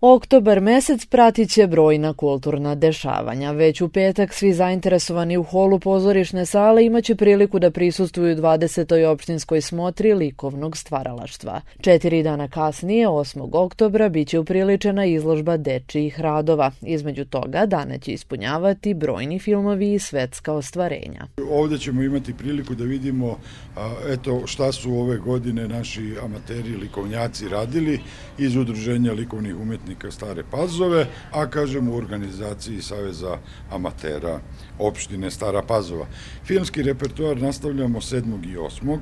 Oktobar mesec pratit će brojna kulturna dešavanja. Već u petak svi zainteresovani u holu pozorišne sale imaće priliku da prisustuju 20. opštinskoj smotri likovnog stvaralaštva. Četiri dana kasnije, 8. oktobra, biće upriličena izložba dečijih radova. Između toga dana će ispunjavati brojni filmovi i svetska ostvarenja. Ovde ćemo imati priliku da vidimo a, eto šta su ove godine naši amateri likovnjaci radili iz udruženja likovnih umetnika umetnika Stare Pazove, a kažem u organizaciji Saveza amatera opštine Stara Pazova. Filmski repertoar nastavljamo 7. i 8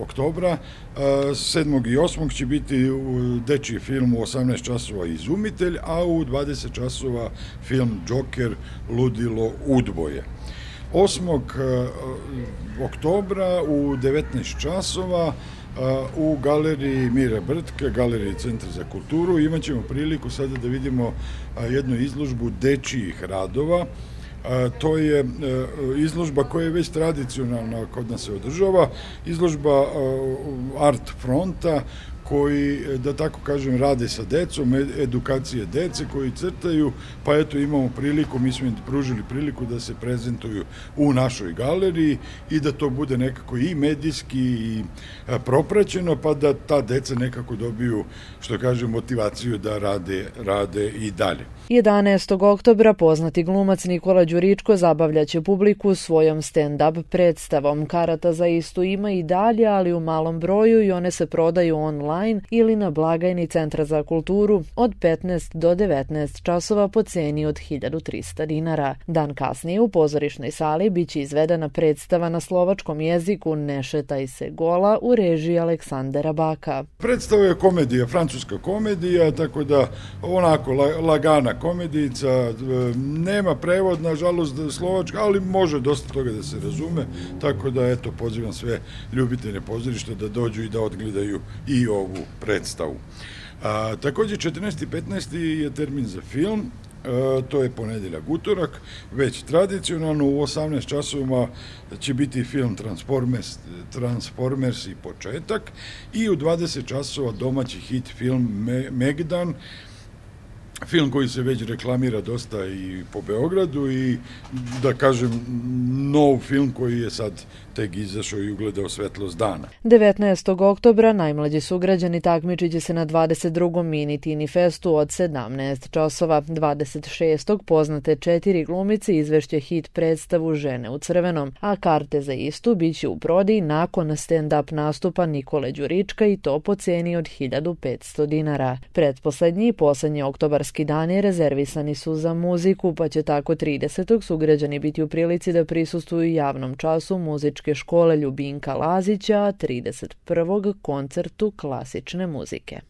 oktobra. 7. i 8. će biti dečiji film u 18 časova Izumitelj, a u 20 časova film Joker Ludilo Udboje. 8. oktobra u 19 časova u galeriji Mira Brtka, galeriji Centra za kulturu. Imaćemo priliku sada da vidimo jednu izložbu dečijih radova. To je izložba koja je već tradicionalna kod nas se održava, izložba Art Fronta koji, da tako kažem, rade sa decom, edukacije dece koji crtaju, pa eto imamo priliku, mi smo im pružili priliku da se prezentuju u našoj galeriji i da to bude nekako i medijski i propraćeno, pa da ta deca nekako dobiju, što kažem, motivaciju da rade, rade i dalje. 11. oktobra poznati glumac Nikola Đuričko zabavljaće publiku svojom stand-up predstavom. Karata za istu ima i dalje, ali u malom broju i one se prodaju online ili na blagajni Centra za kulturu od 15 do 19 časova po ceni od 1300 dinara. Dan kasnije u pozorišnoj sali biće izvedena predstava na slovačkom jeziku Nešetaj se gola u režiji Aleksandera Baka. Predstava je komedija, francuska komedija, tako da onako lagana komedijica, nema prevod, nažalost, slovačka, ali može dosta toga da se razume, tako da, eto, pozivam sve ljubitelje pozorišta da dođu i da odgledaju i ovu predstavu. A, takođe, 14. i 15. je termin za film, E, to je ponedeljak utorak, već tradicionalno u 18 časova će biti film Transformers, Transformers i početak i u 20 časova domaći hit film Megdan film koji se već reklamira dosta i po Beogradu i da kažem nov film koji je sad tek izašao i ugledao svetlost dana. 19. oktobra najmlađi sugrađani takmičit će se na 22. mini Tini Festu od 17 časova. 26. poznate četiri glumice izvešće hit predstavu Žene u crvenom, a karte za istu biće u prodiji nakon stand-up nastupa Nikole Đurička i to po ceni od 1500 dinara. Predposlednji i poslednji oktobarski dani rezervisani su za muziku, pa će tako 30. sugrađani biti u prilici da prisustuju javnom času muzičke škole Ljubinka Lazića 31. koncertu klasične muzike.